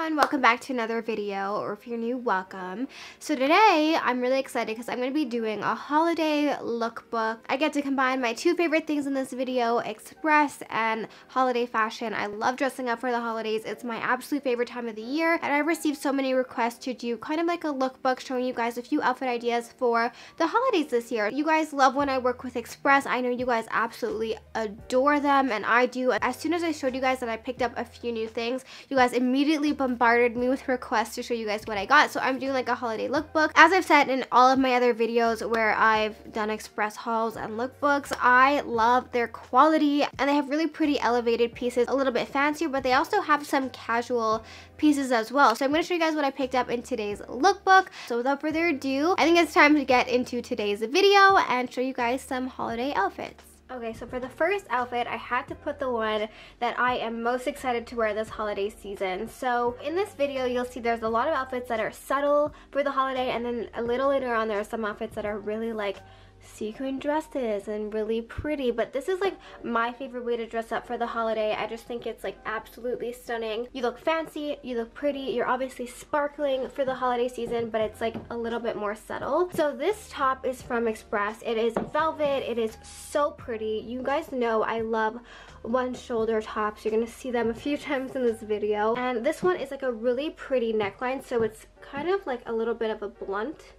everyone, welcome back to another video, or if you're new, welcome. So today, I'm really excited because I'm going to be doing a holiday lookbook. I get to combine my two favorite things in this video, Express and holiday fashion. I love dressing up for the holidays. It's my absolute favorite time of the year, and I've received so many requests to do kind of like a lookbook showing you guys a few outfit ideas for the holidays this year. You guys love when I work with Express. I know you guys absolutely adore them, and I do. As soon as I showed you guys that I picked up a few new things, you guys immediately bombarded me with requests to show you guys what I got. So I'm doing like a holiday lookbook. As I've said in all of my other videos where I've done express hauls and lookbooks, I love their quality and they have really pretty elevated pieces, a little bit fancier, but they also have some casual pieces as well. So I'm going to show you guys what I picked up in today's lookbook. So without further ado, I think it's time to get into today's video and show you guys some holiday outfits. Okay, so for the first outfit, I had to put the one that I am most excited to wear this holiday season. So in this video, you'll see there's a lot of outfits that are subtle for the holiday, and then a little later on, there are some outfits that are really like sequin dresses and really pretty but this is like my favorite way to dress up for the holiday. I just think it's like absolutely stunning. You look fancy you look pretty you're obviously sparkling for the holiday season but it's like a little bit more subtle. So this top is from Express. It is velvet it is so pretty. You guys know I love one shoulder tops. You're gonna see them a few times in this video. And this one is like a really pretty neckline so it's kind of like a little bit of a blunt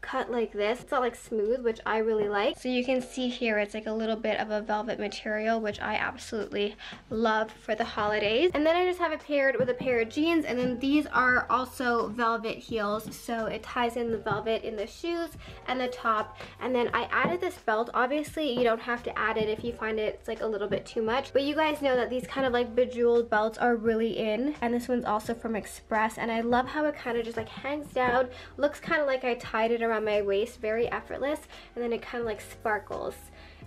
cut like this. It's not like smooth, which I really like. So you can see here, it's like a little bit of a velvet material, which I absolutely love for the holidays. And then I just have it paired with a pair of jeans, and then these are also velvet heels. So it ties in the velvet in the shoes and the top. And then I added this belt. Obviously, you don't have to add it if you find it, it's like a little bit too much. But you guys know that these kind of like bejeweled belts are really in. And this one's also from Express. And I love how it kind of just like hangs down. Looks kind of like I tied it around my waist, very effortless, and then it kind of like sparkles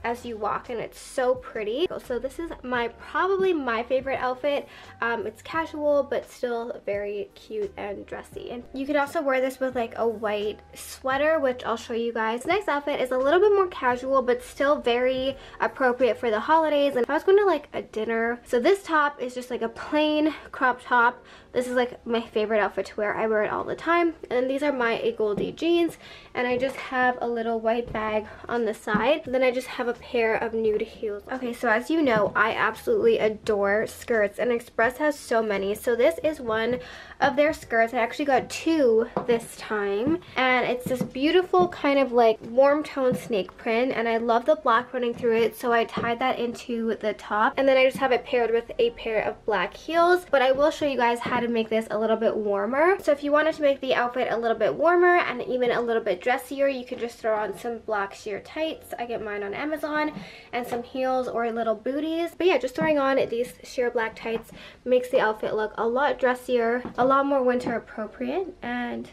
as you walk and it's so pretty. So this is my probably my favorite outfit. Um, it's casual but still very cute and dressy. And you could also wear this with like a white sweater which I'll show you guys. next outfit is a little bit more casual but still very appropriate for the holidays. And if I was going to like a dinner, so this top is just like a plain crop top. This is like my favorite outfit to wear. I wear it all the time. And these are my AGOLDE jeans and I just have a little white bag on the side. Then I just have a pair of nude heels. Okay, so as you know, I absolutely adore skirts and Express has so many. So this is one of their skirts. I actually got two this time. And it's this beautiful kind of like warm tone snake print. And I love the black running through it. So I tied that into the top. And then I just have it paired with a pair of black heels. But I will show you guys how to make this a little bit warmer. So if you wanted to make the outfit a little bit warmer and even a little bit dressier, you could just throw on some black sheer tights. I get mine on Amazon and some heels or little booties. But yeah, just throwing on these sheer black tights makes the outfit look a lot dressier, a lot more winter appropriate, and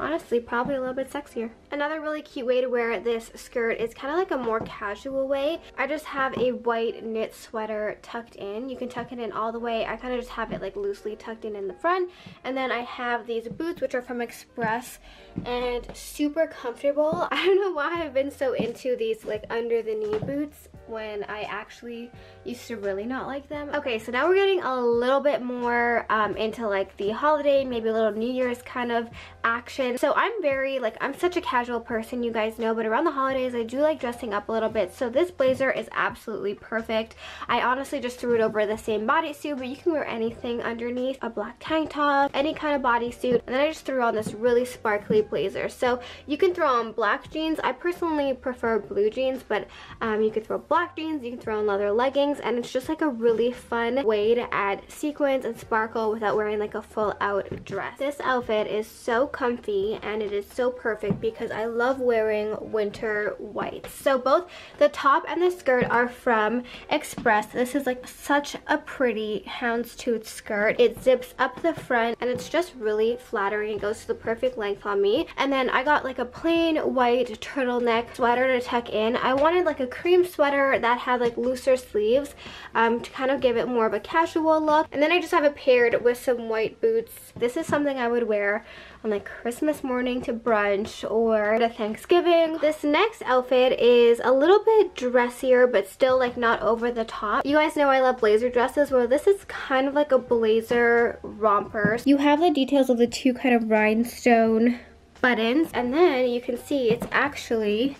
honestly probably a little bit sexier. Another really cute way to wear this skirt is kind of like a more casual way. I just have a white knit sweater tucked in. You can tuck it in all the way. I kind of just have it like loosely tucked in in the front. And then I have these boots which are from Express and super comfortable. I don't know why I've been so into these like under the knee boots when I actually used to really not like them. Okay, so now we're getting a little bit more um, into like the holiday, maybe a little New Year's kind of action. So I'm very, like, I'm such a casual person, you guys know, but around the holidays, I do like dressing up a little bit. So this blazer is absolutely perfect. I honestly just threw it over the same bodysuit, but you can wear anything underneath, a black tank top, any kind of bodysuit. And then I just threw on this really sparkly blazer. So you can throw on black jeans. I personally prefer blue jeans, but um, you could throw black jeans, you can throw on leather leggings, and it's just like a really fun way to add sequins and sparkle without wearing like a full out dress. This outfit is so comfy and it is so perfect because I love wearing winter whites. So both the top and the skirt are from Express. This is like such a pretty houndstooth skirt. It zips up the front and it's just really flattering. It goes to the perfect length on me. And then I got like a plain white turtleneck sweater to tuck in. I wanted like a cream sweater sweatshirt that had like looser sleeves um, to kind of give it more of a casual look. And then I just have it paired with some white boots. This is something I would wear on like Christmas morning to brunch or to Thanksgiving. This next outfit is a little bit dressier but still like not over the top. You guys know I love blazer dresses. Well, this is kind of like a blazer romper. You have the details of the two kind of rhinestone buttons and then you can see it's actually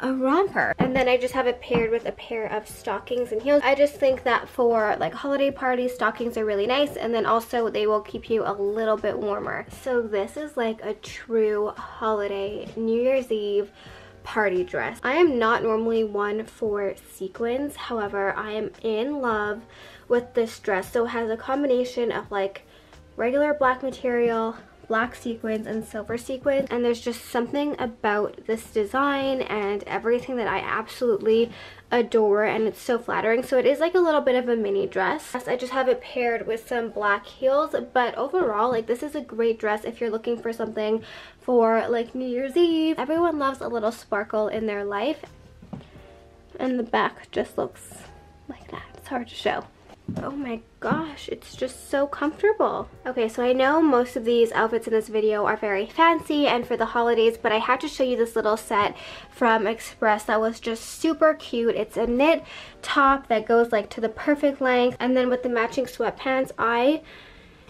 a romper. And then I just have it paired with a pair of stockings and heels. I just think that for like holiday parties, stockings are really nice and then also they will keep you a little bit warmer. So this is like a true holiday New Year's Eve party dress. I am not normally one for sequins, however, I am in love with this dress. So it has a combination of like regular black material, black sequins and silver sequins and there's just something about this design and everything that I absolutely adore and it's so flattering. So it is like a little bit of a mini dress. I just have it paired with some black heels but overall like this is a great dress if you're looking for something for like New Year's Eve. Everyone loves a little sparkle in their life and the back just looks like that. It's hard to show Oh my gosh, it's just so comfortable. Okay, so I know most of these outfits in this video are very fancy and for the holidays, but I had to show you this little set from Express that was just super cute. It's a knit top that goes like to the perfect length and then with the matching sweatpants, I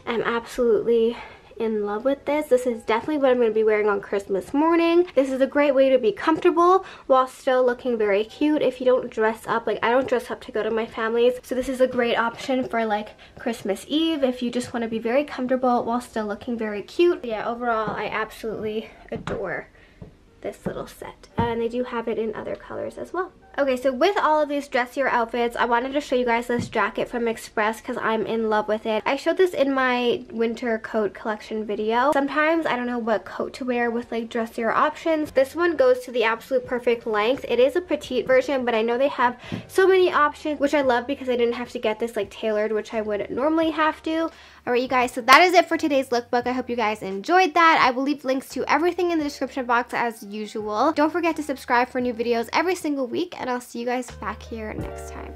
am absolutely in love with this. This is definitely what I'm going to be wearing on Christmas morning. This is a great way to be comfortable while still looking very cute if you don't dress up. Like I don't dress up to go to my family's. So this is a great option for like Christmas Eve if you just want to be very comfortable while still looking very cute. Yeah, overall I absolutely adore this little set. And they do have it in other colors as well. Okay, so with all of these dressier outfits, I wanted to show you guys this jacket from Express because I'm in love with it. I showed this in my winter coat collection video. Sometimes I don't know what coat to wear with like dressier options. This one goes to the absolute perfect length. It is a petite version, but I know they have so many options, which I love because I didn't have to get this like tailored, which I would normally have to. Alright you guys, so that is it for today's lookbook. I hope you guys enjoyed that. I will leave links to everything in the description box as usual. Don't forget to subscribe for new videos every single week and I'll see you guys back here next time.